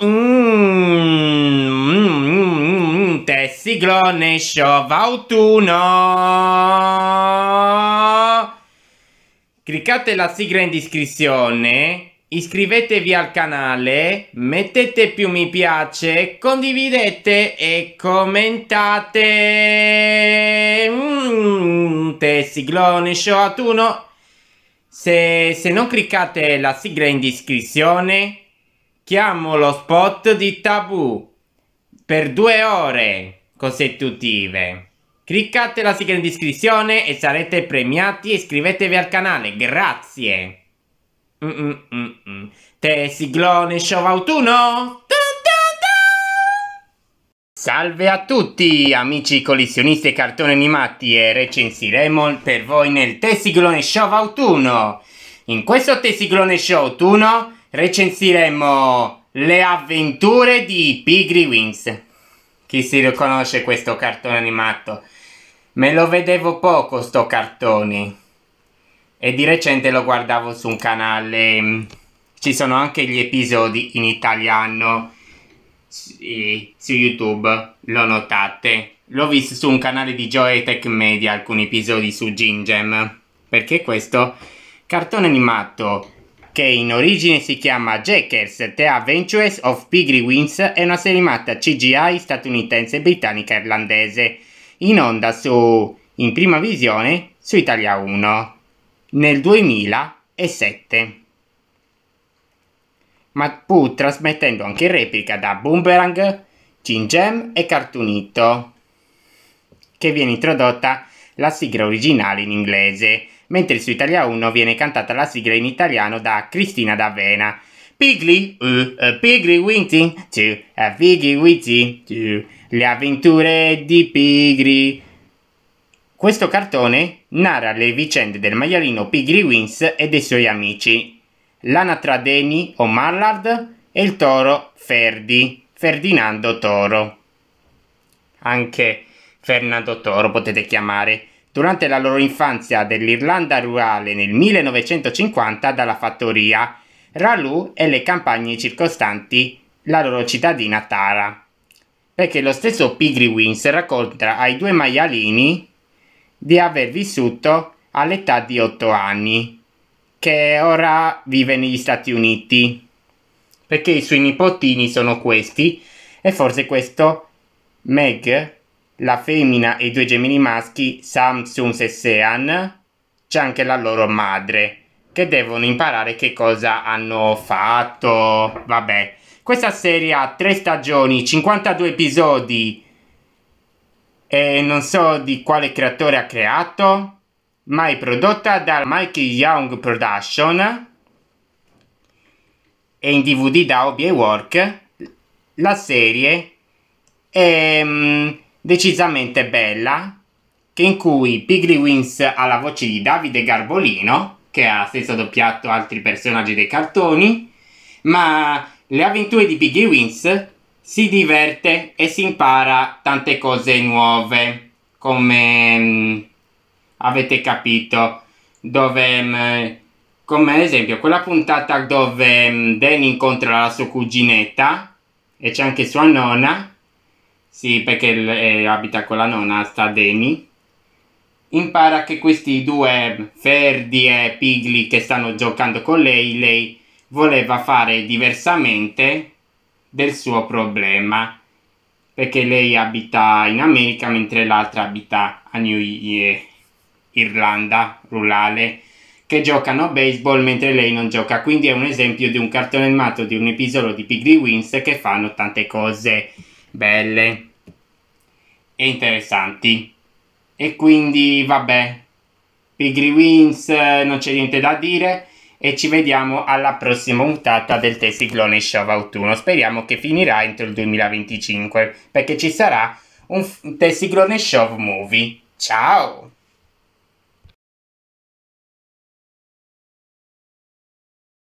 Mm, Tessiglone Show autunno. Cliccate la sigla in descrizione, iscrivetevi al canale, mettete più mi piace, condividete e commentate. Mm, Tessiglone Show autunno. Se, se non cliccate la sigla in descrizione, chiamo lo spot di Tabù per due ore consecutive. Cliccate la sigla in descrizione e sarete premiati. Iscrivetevi al canale, grazie. Mm -mm -mm -mm. Te siglone show autunno. Salve a tutti amici collezionisti e cartoni animati e recensiremo per voi nel Tessiglone Show Autunno. In questo Tessiglone Show Autunno recensiremo le avventure di Pigri Wings. Chi si riconosce questo cartone animato? Me lo vedevo poco sto cartone. E di recente lo guardavo su un canale. Ci sono anche gli episodi in italiano su YouTube, lo notate. L'ho visto su un canale di Joy Tech Media alcuni episodi su Gingem. Perché questo cartone animato che in origine si chiama Jackers The Adventures of Pigry Wings è una serie animata CGI statunitense britannica irlandese in onda su in prima visione su Italia 1 nel 2007 ma pur trasmettendo anche replica da Boomerang, Gem e Cartoonito che viene introdotta la sigla originale in inglese mentre su Italia 1 viene cantata la sigla in italiano da Cristina D'Avena. Pigly, uh, a Pigly Winting, to, a Piggy Winting, to, le avventure di Pigri. Questo cartone narra le vicende del maialino Pigry Wings e dei suoi amici, l'anatra Deni o Mallard e il toro Ferdi, Ferdinando Toro. Anche Fernando Toro potete chiamare durante la loro infanzia dell'Irlanda rurale nel 1950 dalla fattoria Ralu e le campagne circostanti la loro cittadina Tara. Perché lo stesso Pigri Wins racconta ai due maialini di aver vissuto all'età di 8 anni, che ora vive negli Stati Uniti. Perché i suoi nipotini sono questi, e forse questo Meg la femmina e i due gemini maschi Samsung e Sean, c'è anche la loro madre, che devono imparare che cosa hanno fatto. Vabbè, questa serie ha tre stagioni, 52 episodi e non so di quale creatore ha creato, ma è prodotta dal Mikey Young Production e in DVD da Hobby Work. La serie è mm, decisamente bella, in cui Pigly Wings ha la voce di Davide Garbolino, che ha stesso doppiato altri personaggi dei cartoni, ma le avventure di Piggy Wings si diverte e si impara tante cose nuove, come mh, avete capito, dove... Mh, come ad esempio quella puntata dove mh, Danny incontra la sua cuginetta e c'è anche sua nonna sì, perché eh, abita con la nonna, sta Demi. Impara che questi due Ferdi e Pigli che stanno giocando con lei, lei voleva fare diversamente del suo problema. Perché lei abita in America mentre l'altra abita a New Irlanda rurale che giocano baseball mentre lei non gioca. Quindi è un esempio di un cartone animato di un episodio di Piggy Wins che fanno tante cose belle e interessanti. E quindi vabbè, Pigri Wins non c'è niente da dire e ci vediamo alla prossima puntata del Tessiglone Show autunno. Speriamo che finirà entro il 2025 perché ci sarà un Tessiglone Show movie. Ciao!